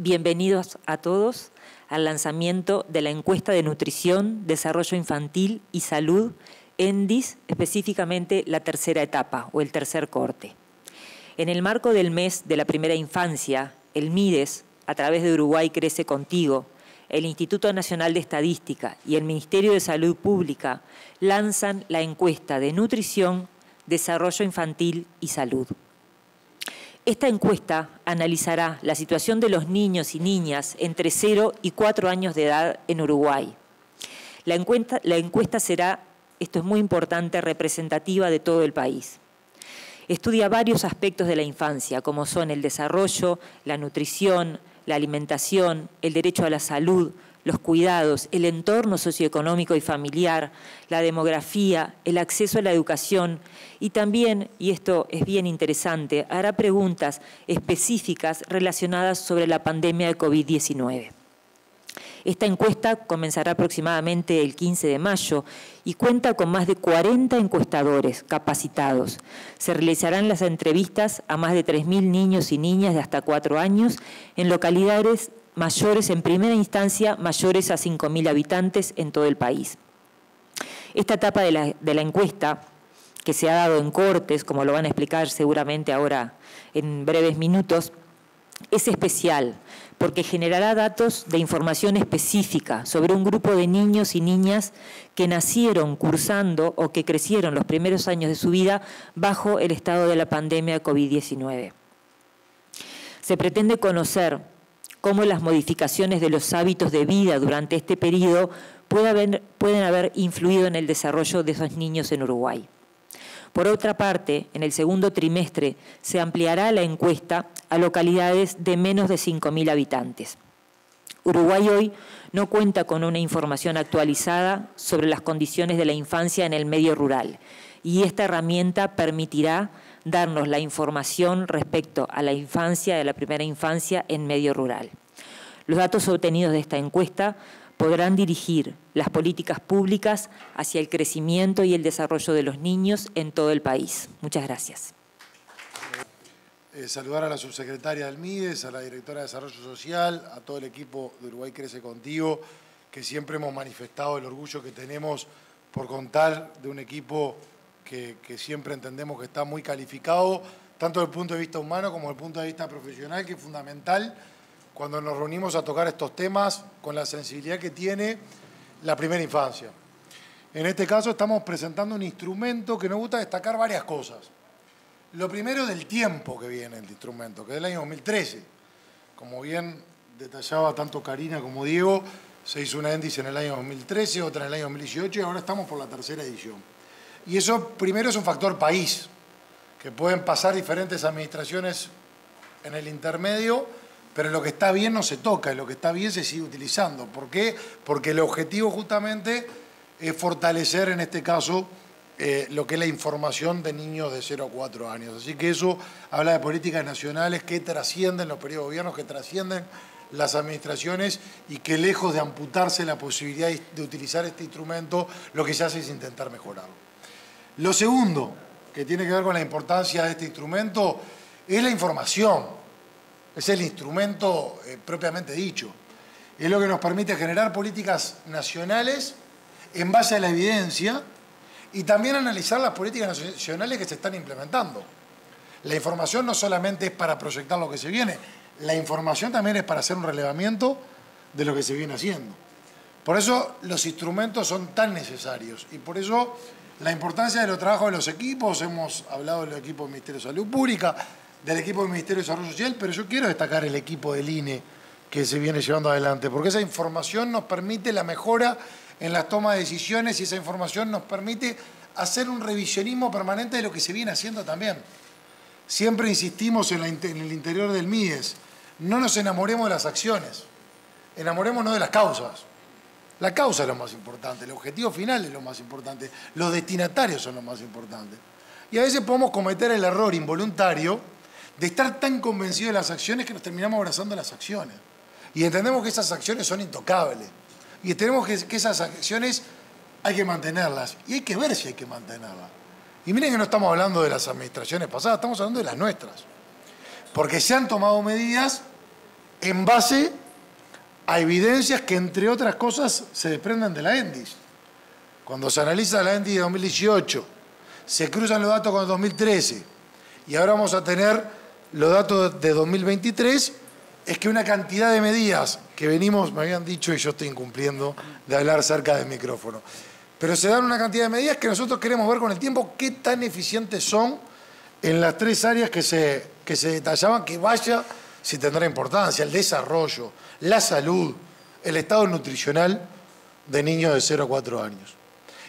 Bienvenidos a todos al lanzamiento de la encuesta de nutrición, desarrollo infantil y salud, ENDIS, específicamente la tercera etapa o el tercer corte. En el marco del mes de la primera infancia, el MIDES, a través de Uruguay Crece Contigo, el Instituto Nacional de Estadística y el Ministerio de Salud Pública lanzan la encuesta de nutrición, desarrollo infantil y salud. Esta encuesta analizará la situación de los niños y niñas entre 0 y 4 años de edad en Uruguay. La encuesta, la encuesta será, esto es muy importante, representativa de todo el país. Estudia varios aspectos de la infancia, como son el desarrollo, la nutrición, la alimentación, el derecho a la salud, los cuidados, el entorno socioeconómico y familiar, la demografía, el acceso a la educación y también, y esto es bien interesante, hará preguntas específicas relacionadas sobre la pandemia de COVID-19. Esta encuesta comenzará aproximadamente el 15 de mayo y cuenta con más de 40 encuestadores capacitados. Se realizarán las entrevistas a más de 3.000 niños y niñas de hasta 4 años en localidades mayores, en primera instancia, mayores a 5.000 habitantes en todo el país. Esta etapa de la, de la encuesta, que se ha dado en cortes, como lo van a explicar seguramente ahora en breves minutos, es especial porque generará datos de información específica sobre un grupo de niños y niñas que nacieron cursando o que crecieron los primeros años de su vida bajo el estado de la pandemia de COVID-19. Se pretende conocer cómo las modificaciones de los hábitos de vida durante este periodo pueden haber influido en el desarrollo de esos niños en Uruguay. Por otra parte, en el segundo trimestre se ampliará la encuesta a localidades de menos de 5.000 habitantes. Uruguay hoy no cuenta con una información actualizada sobre las condiciones de la infancia en el medio rural y esta herramienta permitirá darnos la información respecto a la infancia, de la primera infancia en medio rural. Los datos obtenidos de esta encuesta podrán dirigir las políticas públicas hacia el crecimiento y el desarrollo de los niños en todo el país. Muchas gracias. Eh, saludar a la subsecretaria del MIDES, a la directora de Desarrollo Social, a todo el equipo de Uruguay Crece Contigo, que siempre hemos manifestado el orgullo que tenemos por contar de un equipo que, siempre entendemos que está muy calificado, tanto desde el punto de vista humano como desde el punto de vista profesional, que es fundamental cuando nos reunimos a tocar estos temas con la sensibilidad que tiene la primera infancia. En este caso estamos presentando un instrumento que nos gusta destacar varias cosas. Lo primero del tiempo que viene el instrumento, que es del año 2013. Como bien detallaba tanto Karina como Diego, se hizo una índice en el año 2013, otra en el año 2018 y ahora estamos por la tercera edición. Y eso primero es un factor país, que pueden pasar diferentes administraciones en el intermedio, pero lo que está bien no se toca, y lo que está bien se sigue utilizando. ¿Por qué? Porque el objetivo justamente es fortalecer en este caso eh, lo que es la información de niños de 0 a 4 años. Así que eso habla de políticas nacionales que trascienden los periodos de gobierno, que trascienden las administraciones y que lejos de amputarse la posibilidad de utilizar este instrumento, lo que se hace es intentar mejorarlo. Lo segundo, que tiene que ver con la importancia de este instrumento, es la información. Es el instrumento eh, propiamente dicho. Es lo que nos permite generar políticas nacionales en base a la evidencia y también analizar las políticas nacionales que se están implementando. La información no solamente es para proyectar lo que se viene, la información también es para hacer un relevamiento de lo que se viene haciendo. Por eso los instrumentos son tan necesarios y por eso la importancia de los trabajos de los equipos, hemos hablado del equipo del Ministerio de Salud Pública, del equipo del Ministerio de Desarrollo Social, pero yo quiero destacar el equipo del INE que se viene llevando adelante, porque esa información nos permite la mejora en las tomas de decisiones y esa información nos permite hacer un revisionismo permanente de lo que se viene haciendo también. Siempre insistimos en, en el interior del MIDES, no nos enamoremos de las acciones, enamorémonos de las causas. La causa es lo más importante, el objetivo final es lo más importante, los destinatarios son lo más importante. Y a veces podemos cometer el error involuntario de estar tan convencidos de las acciones que nos terminamos abrazando las acciones. Y entendemos que esas acciones son intocables. Y tenemos que, que esas acciones hay que mantenerlas. Y hay que ver si hay que mantenerlas. Y miren que no estamos hablando de las administraciones pasadas, estamos hablando de las nuestras. Porque se han tomado medidas en base a evidencias que, entre otras cosas, se desprenden de la ENDIS. Cuando se analiza la ENDIS de 2018, se cruzan los datos con el 2013 y ahora vamos a tener los datos de 2023, es que una cantidad de medidas que venimos, me habían dicho y yo estoy incumpliendo de hablar cerca del micrófono, pero se dan una cantidad de medidas que nosotros queremos ver con el tiempo qué tan eficientes son en las tres áreas que se, que se detallaban, que vaya si tendrá importancia, el desarrollo, la salud, el estado nutricional de niños de 0 a 4 años.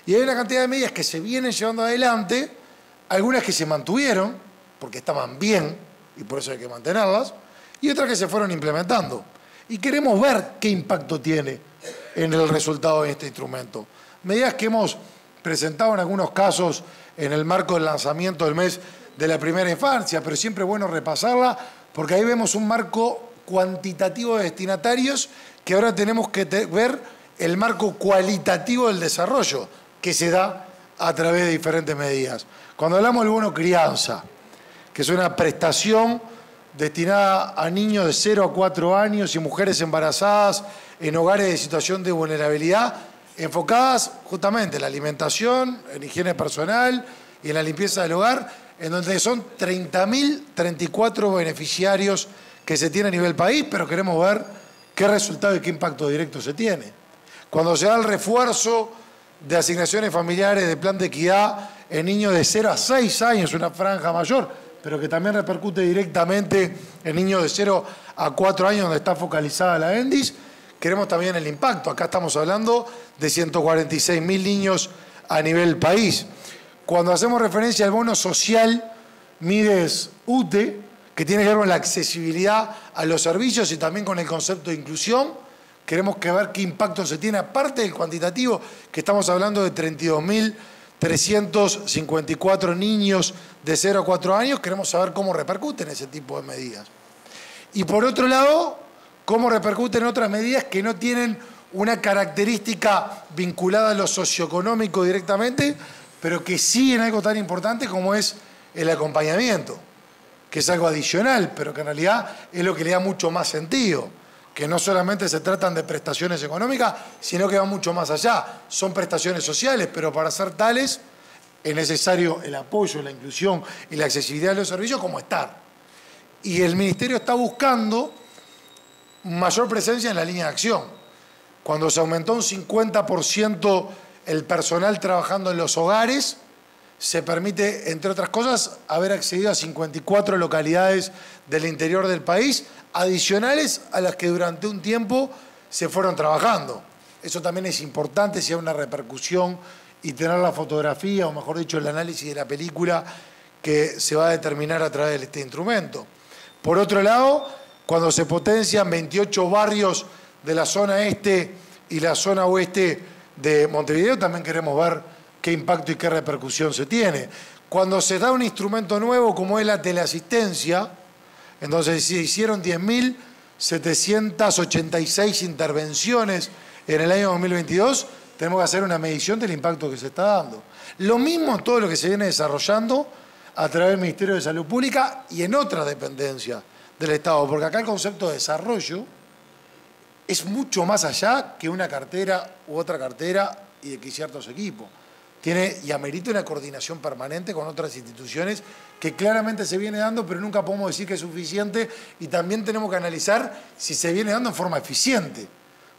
Y hay una cantidad de medidas que se vienen llevando adelante, algunas que se mantuvieron, porque estaban bien, y por eso hay que mantenerlas, y otras que se fueron implementando. Y queremos ver qué impacto tiene en el resultado de este instrumento. Medidas que hemos presentado en algunos casos en el marco del lanzamiento del mes de la primera infancia, pero siempre es bueno repasarla porque ahí vemos un marco cuantitativo de destinatarios que ahora tenemos que ver el marco cualitativo del desarrollo que se da a través de diferentes medidas. Cuando hablamos del bono crianza, que es una prestación destinada a niños de 0 a 4 años y mujeres embarazadas en hogares de situación de vulnerabilidad, enfocadas justamente en la alimentación, en higiene personal y en la limpieza del hogar, en donde son 30.034 beneficiarios que se tiene a nivel país, pero queremos ver qué resultado y qué impacto directo se tiene. Cuando se da el refuerzo de asignaciones familiares de plan de equidad en niños de 0 a 6 años, una franja mayor, pero que también repercute directamente en niños de 0 a 4 años donde está focalizada la ENDIS, queremos también el impacto. Acá estamos hablando de 146.000 niños a nivel país. Cuando hacemos referencia al bono social Mides UTE, que tiene que ver con la accesibilidad a los servicios y también con el concepto de inclusión, queremos que ver qué impacto se tiene, aparte del cuantitativo, que estamos hablando de 32.354 niños de 0 a 4 años, queremos saber cómo repercuten ese tipo de medidas. Y por otro lado, cómo repercuten otras medidas que no tienen una característica vinculada a lo socioeconómico directamente, pero que sí en algo tan importante como es el acompañamiento, que es algo adicional, pero que en realidad es lo que le da mucho más sentido, que no solamente se tratan de prestaciones económicas, sino que va mucho más allá. Son prestaciones sociales, pero para ser tales es necesario el apoyo, la inclusión y la accesibilidad de los servicios como estar. Y el Ministerio está buscando mayor presencia en la línea de acción. Cuando se aumentó un 50% el personal trabajando en los hogares, se permite, entre otras cosas, haber accedido a 54 localidades del interior del país, adicionales a las que durante un tiempo se fueron trabajando. Eso también es importante si hay una repercusión y tener la fotografía, o mejor dicho, el análisis de la película que se va a determinar a través de este instrumento. Por otro lado, cuando se potencian 28 barrios de la zona este y la zona oeste de Montevideo, también queremos ver qué impacto y qué repercusión se tiene. Cuando se da un instrumento nuevo como es la teleasistencia, entonces se hicieron 10.786 intervenciones en el año 2022, tenemos que hacer una medición del impacto que se está dando. Lo mismo todo lo que se viene desarrollando a través del Ministerio de Salud Pública y en otras dependencias del Estado, porque acá el concepto de desarrollo es mucho más allá que una cartera u otra cartera y de que ciertos equipos. Tiene y amerita una coordinación permanente con otras instituciones que claramente se viene dando, pero nunca podemos decir que es suficiente y también tenemos que analizar si se viene dando en forma eficiente.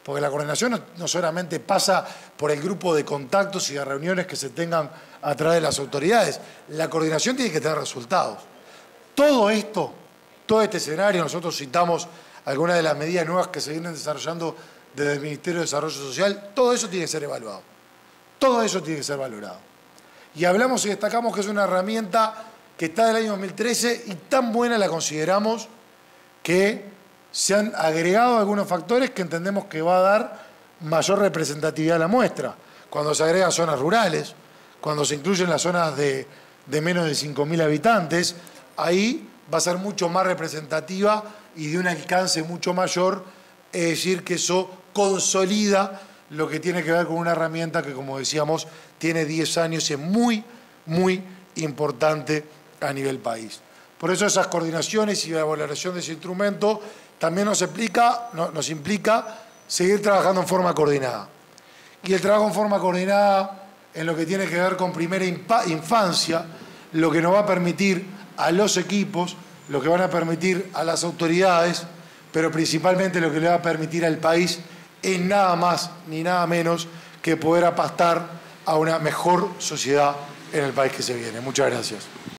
Porque la coordinación no, solamente pasa por el grupo de contactos y de reuniones que se tengan a través de las autoridades, la coordinación tiene que tener resultados. Todo esto, todo este escenario, nosotros citamos algunas de las medidas nuevas que se vienen desarrollando desde el Ministerio de Desarrollo Social, todo eso tiene que ser evaluado. Todo eso tiene que ser valorado. Y hablamos y destacamos que es una herramienta que está del año 2013 y tan buena la consideramos que se han agregado algunos factores que entendemos que va a dar mayor representatividad a la muestra. Cuando se agregan zonas rurales, cuando se incluyen las zonas de, de menos de 5.000 habitantes, ahí va a ser mucho más representativa y de un alcance mucho mayor, es decir, que eso consolida lo que tiene que ver con una herramienta que, como decíamos, tiene 10 años y es muy, muy importante a nivel país. Por eso esas coordinaciones y la valoración de ese instrumento también nos, explica, nos implica seguir trabajando en forma coordinada. Y el trabajo en forma coordinada en lo que tiene que ver con primera infancia, lo que nos va a permitir a los equipos, lo que van a permitir a las autoridades, pero principalmente lo que le va a permitir al país es nada más ni nada menos que poder apastar a una mejor sociedad en el país que se viene. Muchas gracias.